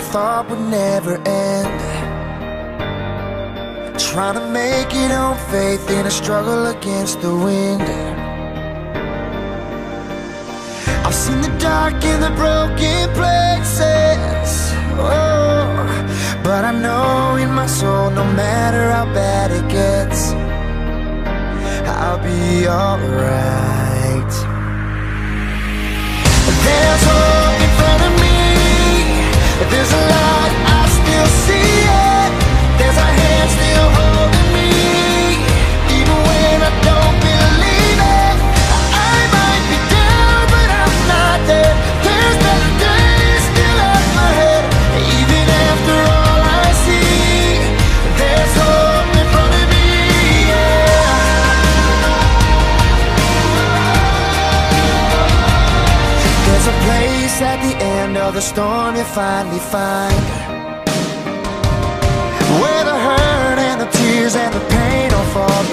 I thought would never end. Trying to make it on faith in a struggle against the wind. I've seen the dark and the broken places. Oh, but I know in my soul, no matter how bad it gets, I'll be alright. Place at the end of the storm you finally find Where the hurt and the tears and the pain all fall